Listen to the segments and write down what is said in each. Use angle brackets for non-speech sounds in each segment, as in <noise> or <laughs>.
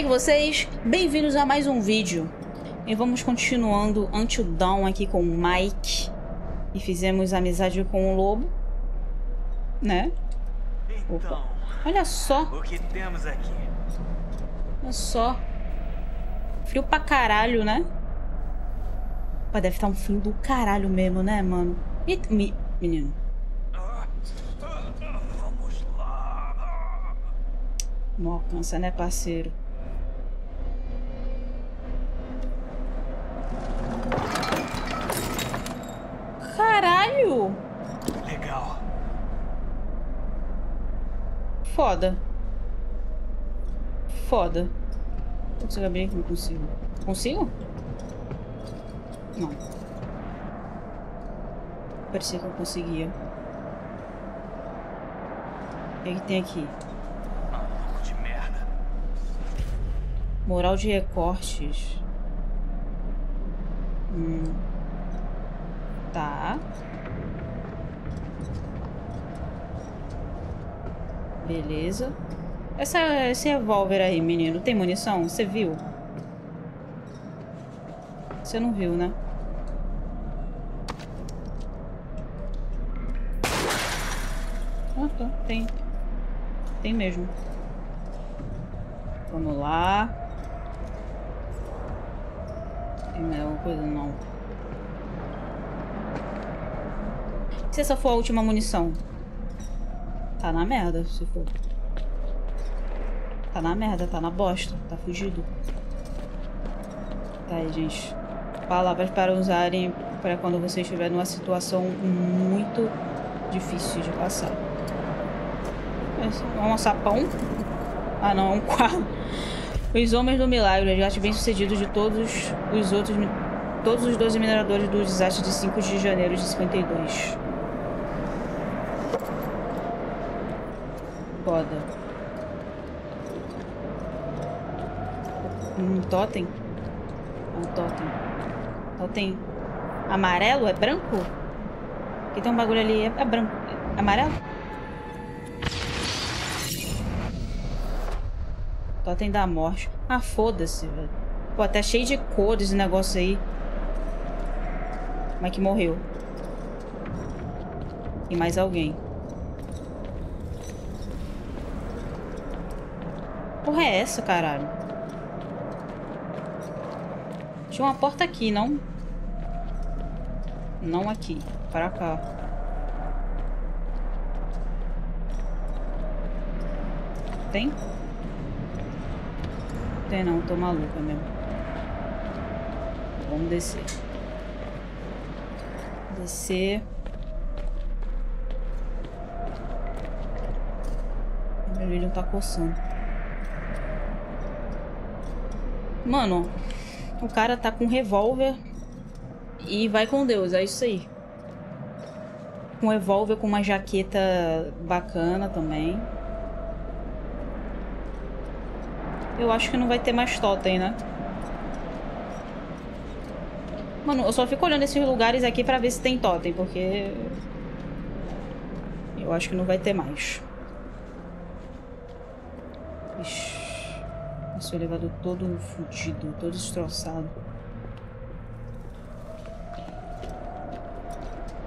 bem com vocês? Bem-vindos a mais um vídeo. E vamos continuando Until Dawn aqui com o Mike. E fizemos amizade com o Lobo. Né? Então, Olha só, o que temos aqui? olha só. Frio pra caralho, né? Pô, deve estar um frio do caralho mesmo, né, mano? E, me- menino. Vamos lá. Não alcança, né, parceiro? Caralho! Legal. Foda. Foda. Eu consigo abrir aqui? Não consigo. Consigo? Não. Parecia que eu conseguia. O que, que tem aqui? Maluco de merda. Moral de recortes. Hum. Tá. Beleza. Essa, esse revólver aí, menino, tem munição? Você viu? Você não viu, né? Ah, tá. Tem. Tem mesmo. Vamos lá. Tem alguma coisa? Não. E se essa for a última munição? Tá na merda, se for. Tá na merda, tá na bosta. Tá fugido. Tá aí, gente. Palavras para usarem para quando você estiver numa situação muito difícil de passar. Esse É um sapão? Ah, não, é um quadro. Os homens do milagre, resgate bem sucedido de todos os outros. Todos os 12 mineradores do desastre de 5 de janeiro de 52. Foda. Um totem? Um totem. Totem amarelo? É branco? Aqui tem um bagulho ali. É, é branco. É amarelo? Totem da morte. Ah, foda-se, velho. Pô, até cheio de cores esse negócio aí. Como é que morreu? E mais alguém. Porra é essa, caralho? Tinha uma porta aqui, não? Não aqui. Para cá. Tem? Tem não, tô maluca mesmo. Vamos descer. Descer. Meu olho tá coçando. Mano, o cara tá com um revólver e vai com Deus, é isso aí. Um revólver com uma jaqueta bacana também. Eu acho que não vai ter mais totem, né? Mano, eu só fico olhando esses lugares aqui pra ver se tem totem, porque... Eu acho que não vai ter mais. Esse elevador todo fudido, todo destroçado.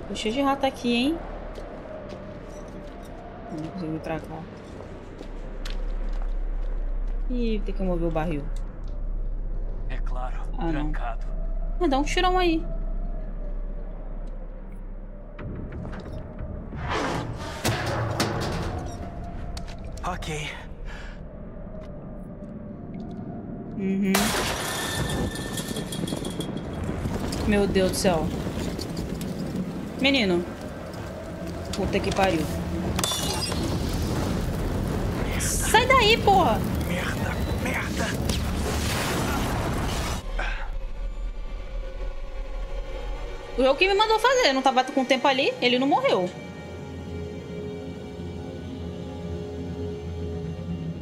Tô cheio de rato aqui, hein? Não consigo ir pra cá. Ih, tem que mover o barril. É claro, Ah, não. trancado. Ah, dá um tirão aí. Ok. Uhum. Meu Deus do céu. Menino. Puta que pariu. Sai daí, porra! Merda, merda. O jogo que me mandou fazer, não tava com tempo ali, ele não morreu.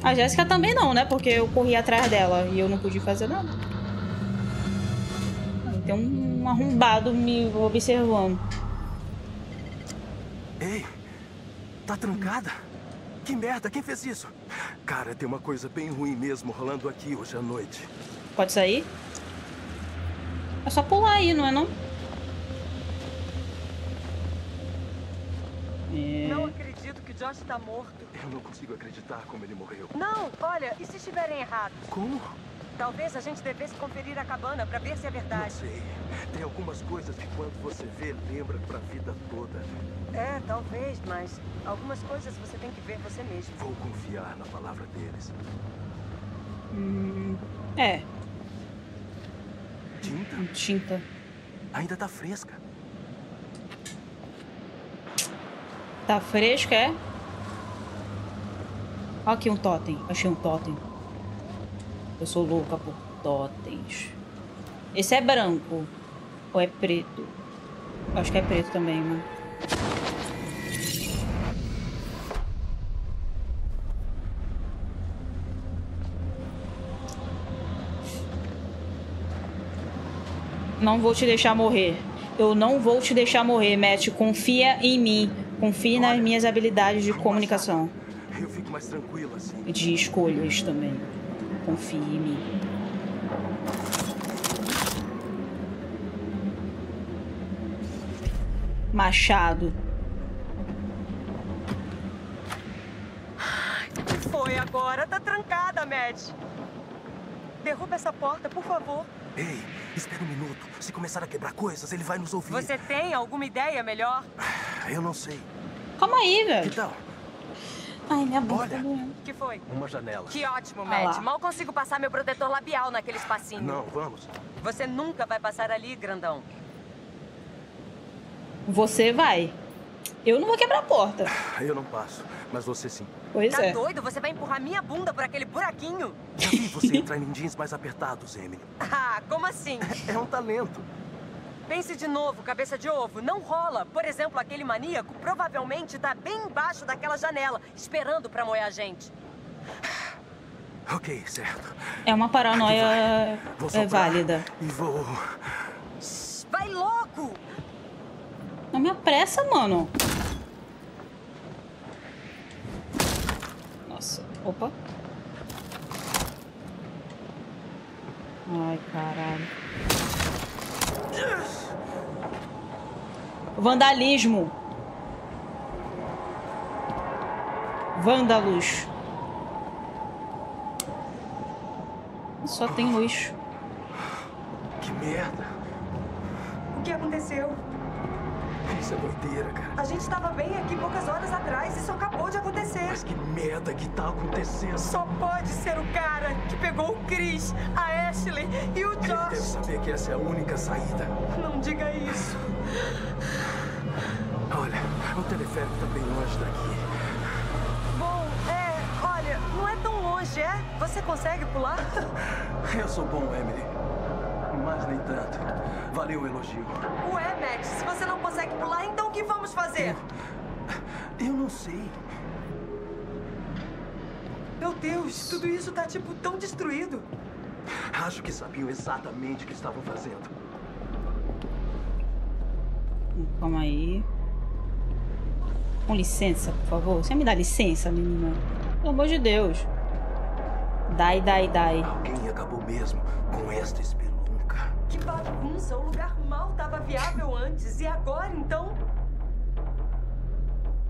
A Jéssica também não, né? Porque eu corri atrás dela e eu não pude fazer nada. Tem um arrombado me observando. Ei, tá trancada? Que merda, quem fez isso? Cara, tem uma coisa bem ruim mesmo rolando aqui hoje à noite. Pode sair? É só pular aí, não é não? Que Josh tá morto. Eu não consigo acreditar como ele morreu. Não, olha, e se estiverem errados? Como? Talvez a gente devesse conferir a cabana pra ver se é Não verdade. sei. Tem algumas coisas que quando você vê, lembra pra vida toda. É, talvez, mas algumas coisas você tem que ver você mesmo. Vou confiar na palavra deles. Hum, é, Tinta tinta. ainda tá fresca. Tá fresca, é? Ó aqui um totem. Achei um totem. Eu sou louca por totens. Esse é branco. Ou é preto? Acho que é preto também, mano. Não vou te deixar morrer. Eu não vou te deixar morrer, Matt. Confia em mim. Confie nas minhas habilidades de comunicação. Eu fico mais tranquilo assim. E de escolhas também. Confie em mim. Machado. O que foi agora? Tá trancada, Matt. Derruba essa porta, por favor. Ei, espera um minuto. Se começar a quebrar coisas, ele vai nos ouvir. Você tem alguma ideia melhor? Eu não sei. Calma aí, velho. Então, Ai, minha boca Olha. tá que foi? uma janela. Que ótimo, Ah Matt. lá. Mal consigo passar meu protetor labial naquele espacinho. Não, vamos. Você nunca vai passar ali, grandão. Você vai. Eu não vou quebrar a porta. Eu não passo, mas você sim. Pois tá é. doido? Você vai empurrar minha bunda por aquele buraquinho? Já vi você <laughs> entrar em jeans mais apertados, Emily. Ah, como assim? É um talento. Pense de novo, cabeça de ovo. Não rola. Por exemplo, aquele maníaco provavelmente tá bem embaixo daquela janela, esperando pra moer a gente. Ok, certo. É uma paranoia Vou é, válida. E vou. Vai louco! Não me apressa, mano. Nossa. Opa. Ai, caralho. Vandalismo. Vândalos. Só tem luz. Que merda. O que aconteceu? Isso é doideira, cara. A gente estava bem aqui poucas horas atrás. Isso acabou de acontecer. Mas que merda que tá acontecendo? Só pode ser o cara que pegou o Chris, a Ashley e o Ele deve Josh. saber que essa é a única saída. Não diga isso. O teleférico tá bem longe daqui. Bom, é, olha, não é tão longe, é? Você consegue pular? <laughs> Eu sou bom, Emily. Mas nem tanto. Valeu o elogio. Ué, Matt, se você não consegue pular, então o que vamos fazer? Eu não sei. Meu Deus, tudo isso tá tipo tão destruído. Acho que sabiam exatamente o que estavam fazendo. Calma aí. Com licença, por favor. Você me dá licença, menina? Pelo amor de Deus. Dai, dai, dai. Alguém acabou mesmo com esta espelunca. Que bagunça, o lugar mal tava viável antes e agora então?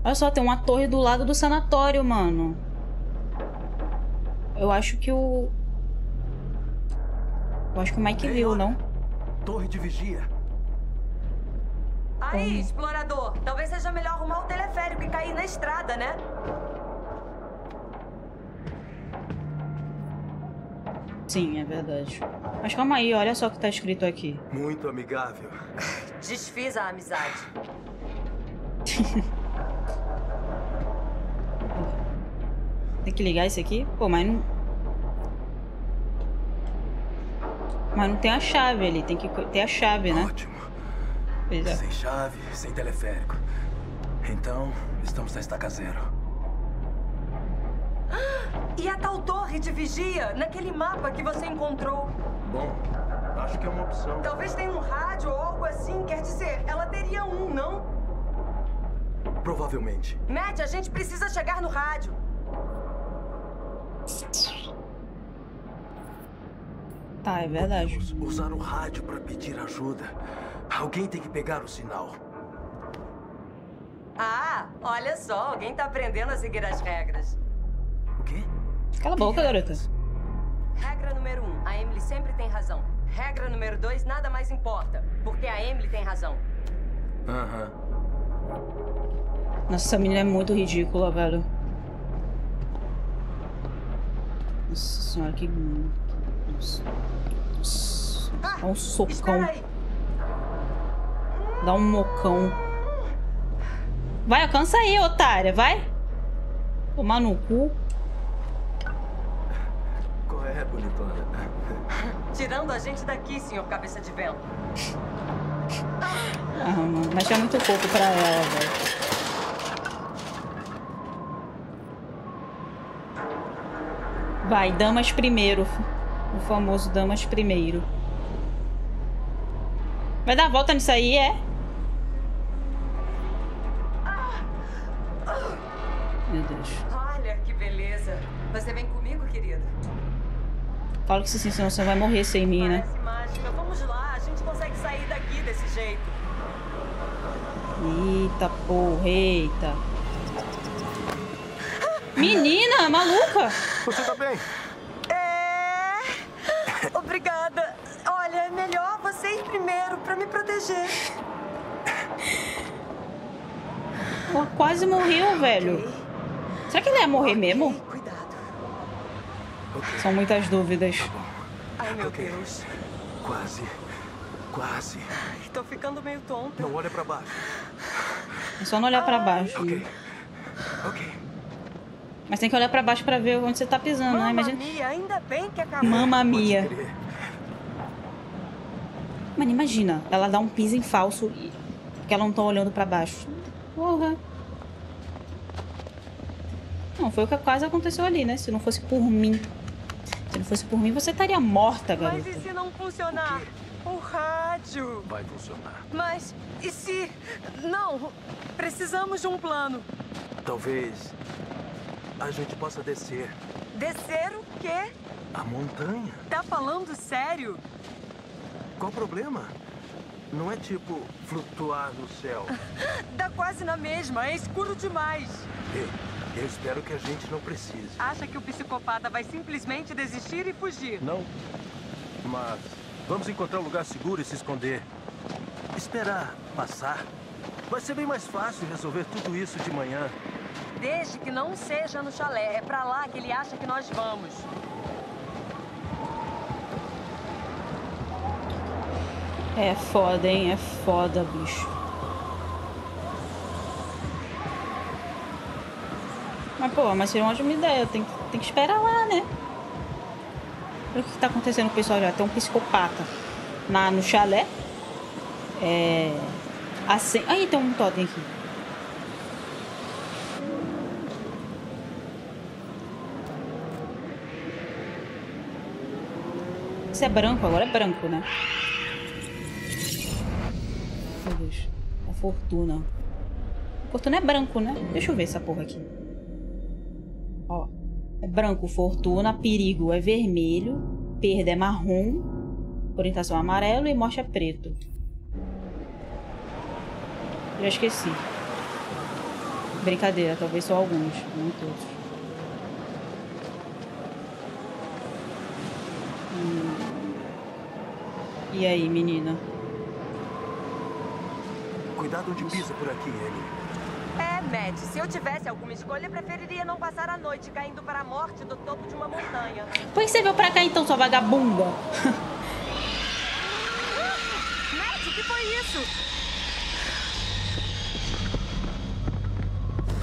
Olha só, tem uma torre do lado do sanatório, mano. Eu acho que o. Eu acho que o Mike Ei, viu, não? Torre de vigia. Aí, explorador, talvez seja melhor arrumar o teleférico e cair na estrada, né? Sim, é verdade. Mas calma aí, olha só o que tá escrito aqui. Muito amigável. <laughs> Desfiz a amizade. <laughs> Tem que ligar isso aqui? Pô, mas não. Mas não tem a chave ali, tem que ter a chave, né? Ótimo. Pois é. Sem chave, sem teleférico. Então, estamos na estaca zero. E a tal torre de vigia, naquele mapa que você encontrou? Bom, acho que é uma opção. Talvez tenha um rádio ou algo assim, quer dizer, ela teria um, não? Provavelmente. Matt, a gente precisa chegar no rádio. Tá, é verdade. Podemos usar o rádio para pedir ajuda. Alguém tem que pegar o sinal. Ah, olha só, alguém tá aprendendo a seguir as regras. O quê? Cala a boca, garota. Regra número um, a Emily sempre tem razão. Regra número dois, nada mais importa, porque a Emily tem razão. Aham. Nossa, essa menina é muito ridícula, velho. Nossa senhora, que. Nossa. Nossa. Dá um socão. Espera aí. Dá um mocão. Vai, alcança aí, otária, vai. Tomar no cu. Qual é, bonitona? Tirando a gente daqui, senhor cabeça de vento. Ah, mano, mas é muito pouco pra ela, velho. Vai, damas primeiro. O famoso damas primeiro. Vai dar a volta nisso aí, é? Fala que sim, senão você vai morrer sem mim, né? Parece mágica. Vamos lá, a gente consegue sair daqui desse jeito. Eita porra, eita. Menina, maluca! Você tá bem? É. Obrigada. Olha, é melhor você ir primeiro pra me proteger. Ela quase morreu, velho. Será que ele ia morrer mesmo? Ok, Cuidado. São muitas dúvidas. Ai, meu Ok. Deus. Quase. Quase. Tô ficando meio tonta. Não olha pra baixo. É só não olhar pra baixo. Ok. Ok. Mas tem que olhar pra baixo pra ver onde você tá pisando, né? Mamma Imagina. mia, ainda bem que acabou. Mamma Pode mia. Mano, imagina. Ela dá um piso em falso e que ela não tá olhando pra baixo. Porra. Não, foi o que quase aconteceu ali, né? Se não fosse por mim. Se não fosse por mim, você estaria morta, Mas garota. e se não funcionar? O rádio. Vai funcionar. Mas e se. Não! Precisamos de um plano. Talvez a gente possa descer Descer o quê? a montanha. Tá falando sério? Qual o problema? Não é tipo flutuar no céu. <laughs> Dá quase na mesma, é escuro demais. Ei, eu espero que a gente não precise. Acha que o psicopata vai simplesmente desistir e fugir? Não. Mas vamos encontrar um lugar seguro e se esconder. Esperar passar. Vai ser bem mais fácil resolver tudo isso de manhã. Desde que não seja no chalé, é pra lá que ele acha que nós vamos. É foda, hein? É foda, bicho. Mas, pô, mas seria uma ótima ideia. Tem tem que esperar lá, né? O que tá acontecendo com o pessoal já. Tem um psicopata na, no chalé. É. Assim. Aí tem um totem aqui. Isso é branco, agora é branco, né? Meu Deus. A fortuna. A fortuna é branco, né? Deixa eu ver essa porra aqui. Branco, fortuna, perigo é vermelho, perda é marrom, orientação amarelo e morte é preto. Já esqueci. Brincadeira, talvez só alguns, não todos. Hum. E aí, menina? Cuidado onde pisa por aqui, Emily. Matt, se eu tivesse alguma escolha, preferiria não passar a noite caindo para a morte do topo de uma montanha. Por que você veio pra cá então, sua vagabunda? Matt, o que foi isso?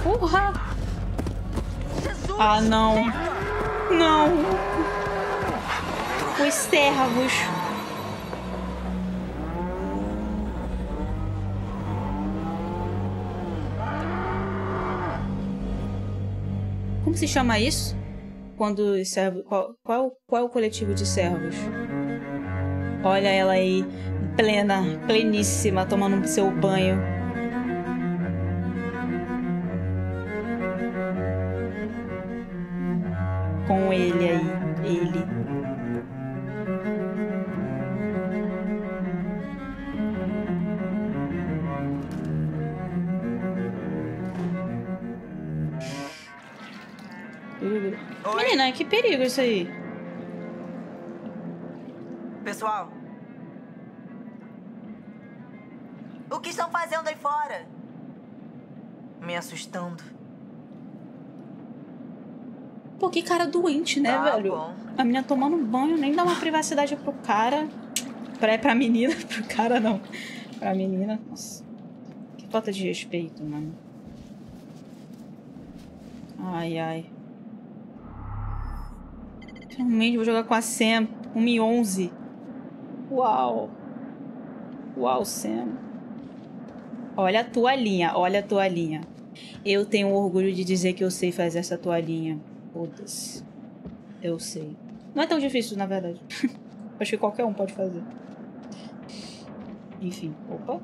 Porra! Jesus! Ah, não. Não. Os servos. Como se chama isso? Quando os servos. Qual, qual, qual é o coletivo de servos? Olha ela aí, plena, pleníssima, tomando seu banho. com ele aí. Ele. Oi. Menina, que perigo isso aí. Pessoal. O que estão fazendo aí fora? Me assustando. Pô, que cara doente, né, Tá velho? bom. A menina tomando banho, nem dá uma privacidade pro cara. Pra, pra menina, <laughs> pro cara não. Pra menina. Nossa. Que falta de respeito, mano. Ai, ai. Finalmente vou jogar com a Sam. 1 e 11. Uau. Uau, Sam. Olha a toalhinha, olha a toalhinha. Eu tenho orgulho de dizer que eu sei fazer essa toalhinha. Foda-se. Eu sei. Não é tão difícil, na verdade. <laughs> Acho que qualquer um pode fazer. Enfim. Opa.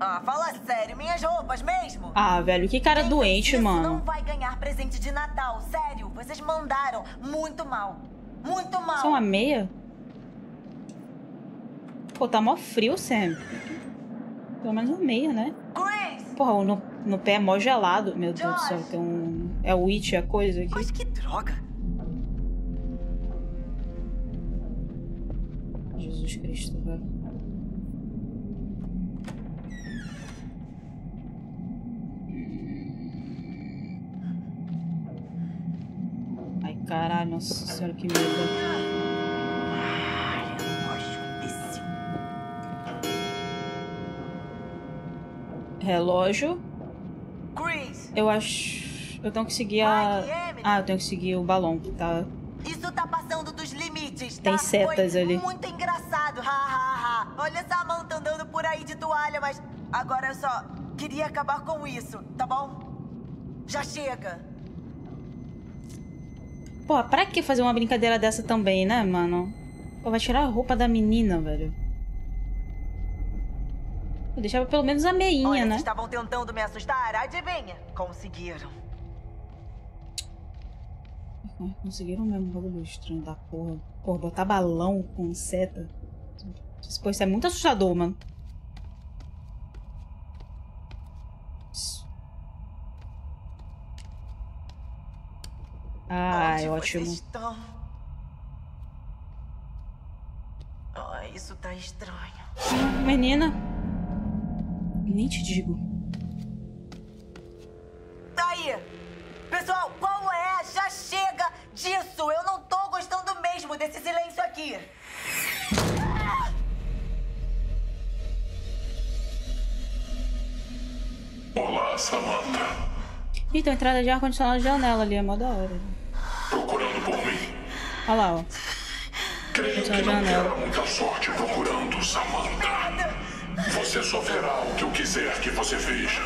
Ah, fala sério, minhas roupas mesmo? Ah, velho, que cara Quem doente, mano. não vai ganhar presente de Natal, sério. Vocês mandaram muito mal. Muito mal. É uma meia? Pô, tá mó frio, Sam. Pelo menos uma meia, né? Chris! Porra, no, no pé é mó gelado. Meu Deus do céu, tem um. É o Witch, a coisa aqui. Mas que droga. Jesus Cristo, velho. Caralho, nossa senhora, que medo. Relógio. Eu acho. Eu tenho que seguir a. Emily. Ah, eu tenho que seguir o balão, tá? Isso tá passando dos limites, Tem tá? setas Foi ali. muito engraçado, ha, ha, ha. Olha essa Samantha andando por aí de toalha, mas agora eu só queria acabar com isso, tá bom? Já chega. Pô, pra que fazer uma brincadeira dessa também, né, mano? Pô, vai tirar a roupa da menina, velho. Eu deixava pelo menos a meinha, Olha, né? estavam tentando me assustar, adivinha? Conseguiram. Ai, Conseguiram mesmo um bagulho estranho da porra. Porra, botar balão com seta. Pô, isso é muito assustador, mano. Ai, Onde ótimo. Vocês estão? Ai, isso tá estranho. Menina. Nem te digo. Tá aí! Pessoal, qual é? Já chega disso! Eu não tô gostando mesmo desse silêncio aqui! Olá, Samantha. Ih, tem uma entrada de ar-condicionado de janela ali, é mó da hora. Olha lá, ó. Creio Essa que não terá muita sorte procurando, Samantha. Você só verá o que eu quiser que você veja.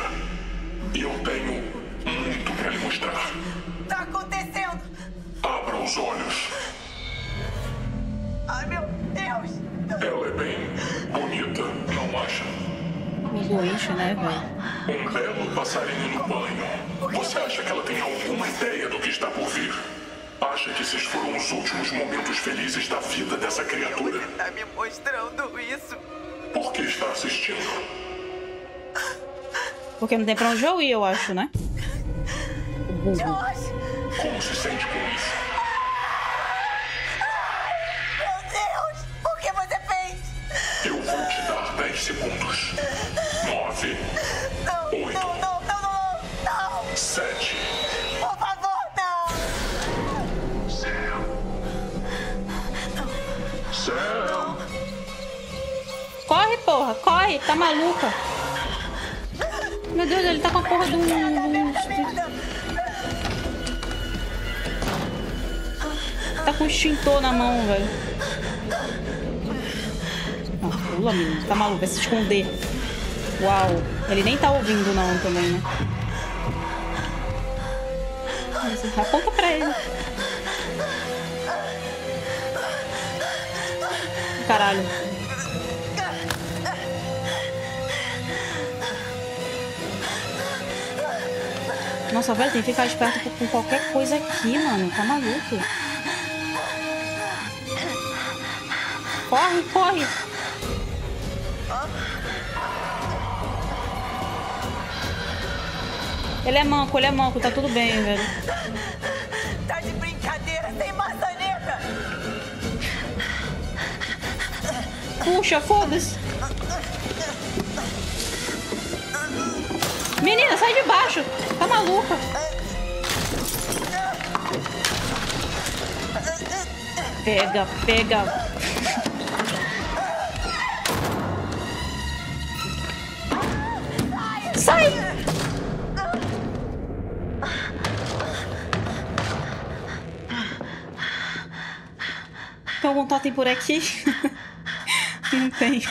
E eu tenho muito para lhe mostrar. Tá acontecendo! Abra os olhos. Ai, meu Deus! Ela é bem bonita, não acha? O doente, né, velho? Um belo passarinho no banho. Você acha que ela tem alguma ideia do que está por vir? Acha que esses foram os últimos momentos felizes da vida dessa criatura? Tá me mostrando isso? Por que está assistindo? Porque não tem pra onde eu ir, eu acho, né? Josh! Como se sente tá maluca. Meu Deus, ele tá com a porra de um. Tá com um extintor na mão, velho. Pula, menino. Tá maluco, vai se esconder. Uau. Ele nem tá ouvindo, não, também, né? Aponta pra ele. Caralho. Nossa, velho, tem que ficar esperto com- qualquer coisa aqui, mano. Tá maluco? Corre, corre! Ele é manco, ele é manco, tá tudo bem, velho. Tá de brincadeira, sem maçaneta! Puxa, foda-se. Menina, sai de baixo. Tá maluca. Pega, pega. Sai! Tem algum totem por aqui? <laughs> Não tem.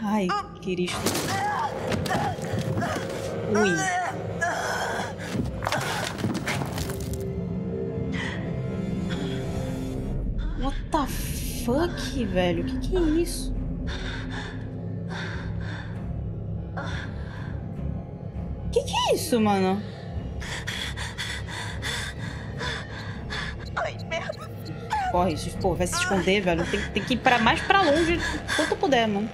Ai, Cristo. Ui. What the fuck, velho? Que que é isso? Que que é isso, mano? Ai, merda! Corre, pô, vai se esconder, velho. Tem, tem que ir pra, mais pra longe quanto puder, mano.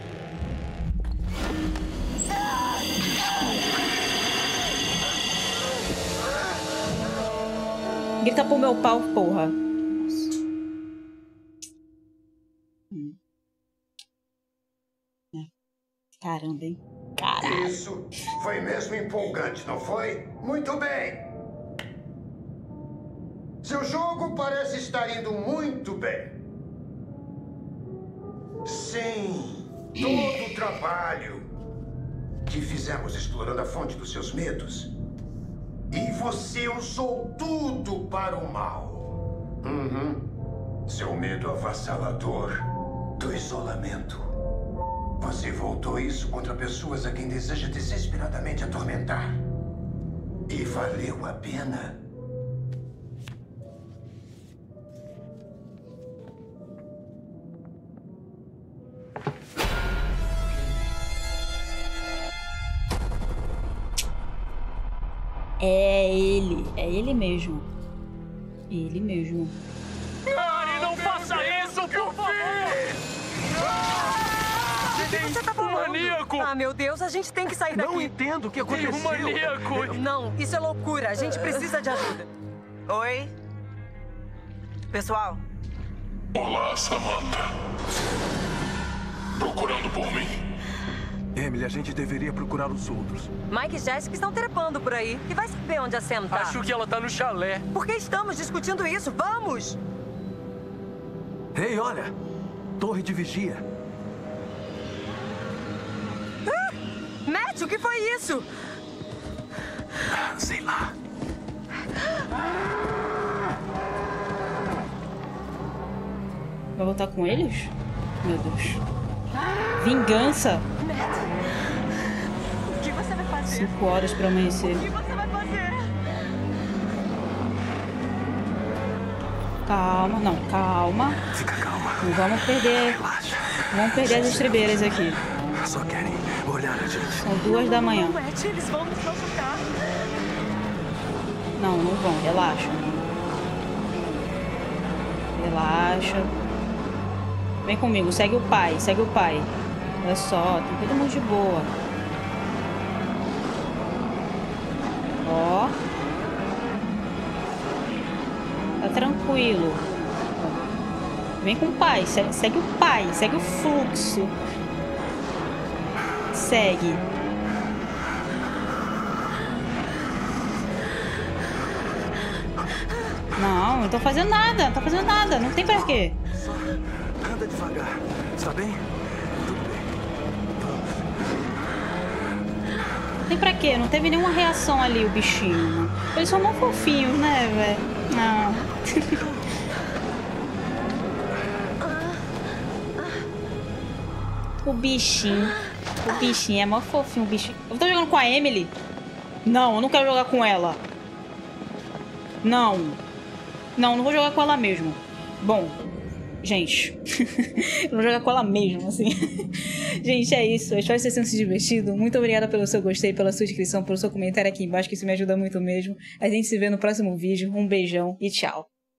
Grita pro meu pau, porra. Nossa. Hum. É. Caramba, hein? Caralho. Isso foi mesmo empolgante, não foi? Muito bem. Seu jogo parece estar indo muito bem. Sim, todo o trabalho que fizemos explorando a fonte dos seus medos. E você usou tudo para o mal. Uhum. Seu medo avassalador do isolamento. Você voltou isso contra pessoas a quem deseja desesperadamente atormentar. E valeu a pena? Ele. Mesmo. Ele mesmo. Mari, não faça isso, por favor! O que você tá Um falando? maníaco! Ah, meu Deus, a gente tem que sair Não daqui. entendo o que Tem aconteceu. um maníaco! Não, isso é loucura. A gente precisa de ajuda. Oi? Pessoal, Olá, Samantha. Procurando por mim? Emily, a gente deveria procurar os outros. Mike e Jessica estão trepando por aí. E vai saber onde a Sam tá. Acho que ela tá no chalé. Por que estamos discutindo isso? Vamos! Ei, olha! Torre de vigia. Matt, o que foi isso? Ah, Sei lá. Vai voltar com eles? Meu Deus. Vingança. O que você vai fazer? Cinco horas pra amanhecer. O que você vai fazer? Calma, não, calma. Fica calma. Não vamos perder. Relaxa. Não vamos perder as estribeiras aqui. Só querem olhar a gente. São duas da manhã. Matt, eles vão nos machucar. Não, não vão, relaxa. Relaxa. Vem comigo, segue o pai, segue o pai. Olha só, tem todo mundo de boa. Ó. Tá tranquilo. Vem com o pai, segue, segue o pai, segue o fluxo. Segue. Não, não tô fazendo nada, não tô fazendo nada, não tem pra quê. Só anda devagar. Está bem? Tem pra quê, não teve nenhuma reação ali o bichinho. Eles são mó fofinhos, né, velho? Não. <laughs> o bichinho. O bichinho é mó fofinho, o bichinho. Eu tô jogando com a Emily? Não, eu não quero jogar com ela. Não. Não, não vou jogar com ela mesmo. Bom, Gente, <laughs> eu vou jogar com ela mesmo, assim. <laughs> Gente, é isso. Eu espero que vocês tenham se divertido. Muito obrigada pelo seu gostei, pela sua inscrição, pelo seu comentário aqui embaixo, que isso me ajuda muito mesmo. A gente se vê no próximo vídeo. Um beijão e tchau.